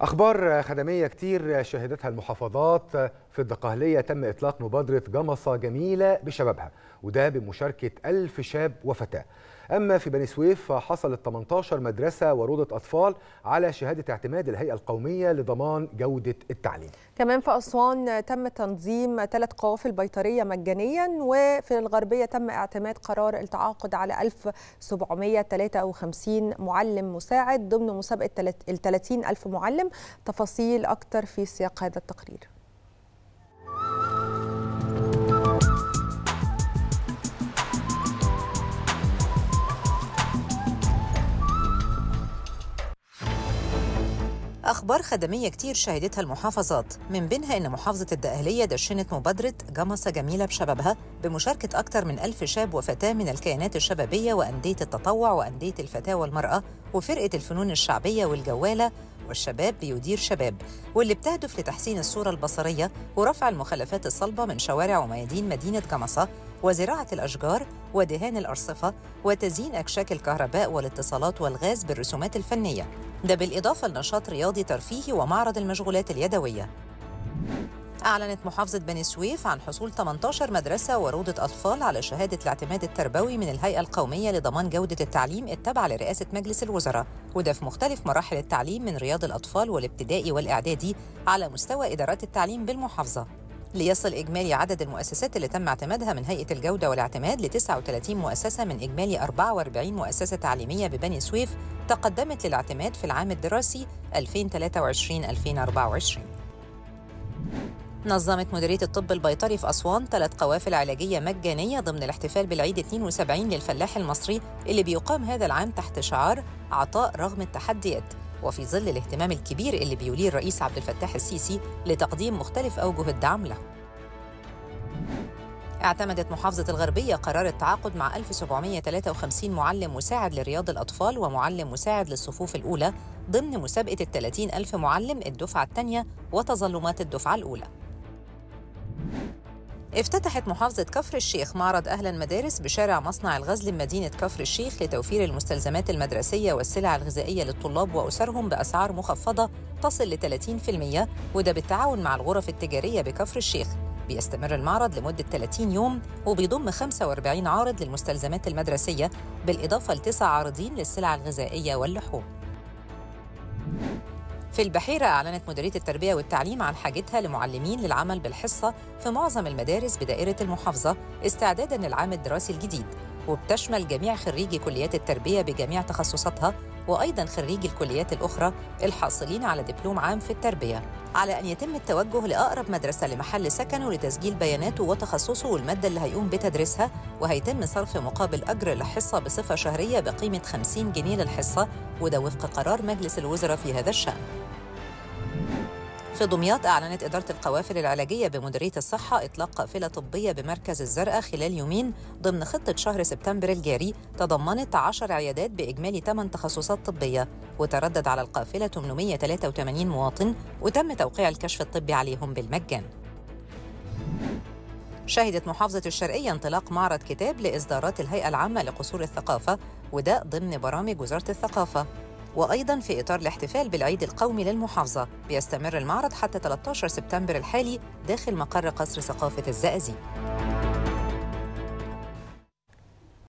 أخبار خدمية كتير شهدتها المحافظات في الدقهلية. تم إطلاق مبادرة جمصة جميلة بشبابها وده بمشاركة ألف شاب وفتاة. أما في بني سويف حصلت 18 مدرسة وروضة أطفال على شهادة اعتماد الهيئة القومية لضمان جودة التعليم. كمان في أسوان تم تنظيم ثلاث قوافل بيطرية مجانيا وفي الغربية تم اعتماد قرار التعاقد على 1753 معلم مساعد ضمن مسابقة ال 30 ألف معلم. تفاصيل أكتر في سياق هذا التقرير. أخبار خدمية كتير شهدتها المحافظات. من بينها إن محافظة الدقهلية دشنت مبادرة جمصة جميلة بشبابها بمشاركة أكثر من ألف شاب وفتاة من الكيانات الشبابية وأندية التطوع وأندية الفتاة والمرأة وفرقة الفنون الشعبية والجوالة والشباب بيدير شباب. واللي بتهدف لتحسين الصورة البصرية ورفع المخلفات الصلبة من شوارع وميادين مدينة جمصة وزراعة الأشجار ودهان الأرصفة وتزيين أكشاك الكهرباء والاتصالات والغاز بالرسومات الفنية. ده بالإضافة لنشاط رياضي ترفيهي ومعرض المشغولات اليدوية. أعلنت محافظة بني سويف عن حصول 18 مدرسة وروضة أطفال على شهادة الاعتماد التربوي من الهيئة القومية لضمان جودة التعليم التابعة لرئاسة مجلس الوزراء. وده في مختلف مراحل التعليم من رياض الأطفال والابتدائي والإعدادي على مستوى إدارات التعليم بالمحافظة. ليصل إجمالي عدد المؤسسات اللي تم اعتمادها من هيئة الجودة والاعتماد ل 39 مؤسسة من إجمالي 44 مؤسسة تعليمية ببني سويف تقدمت للاعتماد في العام الدراسي 2023-2024 نظمت مديرية الطب البيطري في أسوان ثلاث قوافل علاجية مجانية ضمن الاحتفال بالعيد 72 للفلاح المصري اللي بيقام هذا العام تحت شعار عطاء رغم التحديات. وفي ظل الاهتمام الكبير اللي بيوليه الرئيس عبد الفتاح السيسي لتقديم مختلف أوجه الدعم له. اعتمدت محافظة الغربية قرار التعاقد مع 1753 معلم مساعد لرياض الأطفال ومعلم مساعد للصفوف الأولى ضمن مسابقة ال 30 ألف معلم الدفعة الثانية وتظلمات الدفعة الأولى. افتتحت محافظة كفر الشيخ معرض أهل المدارس بشارع مصنع الغزل بمدينة كفر الشيخ لتوفير المستلزمات المدرسية والسلع الغذائية للطلاب وأسرهم بأسعار مخفضة تصل ل 30% وده بالتعاون مع الغرف التجارية بكفر الشيخ. بيستمر المعرض لمدة 30 يوم وبيضم 45 عارض للمستلزمات المدرسية بالإضافة لتسع عارضين للسلع الغذائية واللحوم. في البحيرة أعلنت مديرية التربية والتعليم عن حاجتها لمعلمين للعمل بالحصة في معظم المدارس بدائرة المحافظة استعداداً للعام الدراسي الجديد. وبتشمل جميع خريجي كليات التربية بجميع تخصصاتها وأيضاً خريجي الكليات الأخرى الحاصلين على دبلوم عام في التربية. على أن يتم التوجه لأقرب مدرسة لمحل سكنه لتسجيل بياناته وتخصصه والمادة اللي هيقوم بتدريسها وهيتم صرف مقابل أجر الحصة بصفة شهرية بقيمة 50 جنيه للحصة وده وفق قرار مجلس الوزراء في هذا الشأن. في دمياط أعلنت إدارة القوافل العلاجية بمديرية الصحة إطلاق قافلة طبية بمركز الزرقاء خلال يومين ضمن خطة شهر سبتمبر الجاري تضمنت 10 عيادات بإجمالي 8 تخصصات طبية وتردد على القافلة 883 مواطن وتم توقيع الكشف الطبي عليهم بالمجان. شهدت محافظة الشرقية انطلاق معرض كتاب لإصدارات الهيئة العامة لقصور الثقافة وده ضمن برامج وزارة الثقافة. وأيضا في إطار الاحتفال بالعيد القومي للمحافظة. بيستمر المعرض حتى 13 سبتمبر الحالي داخل مقر قصر ثقافة الزقازيق.